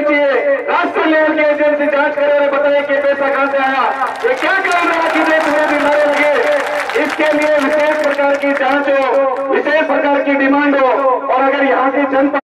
राष्ट्रीय लेवल की एजेंसी जाँच करे और बताए कि पैसा कहाँ से आया? ये क्या क्या रहा कि देश में बीमारे लगे? इसके लिए विशेष प्रकार की जाँच हो, विशेष प्रकार की डिमांड हो, और अगर यहाँ की जनता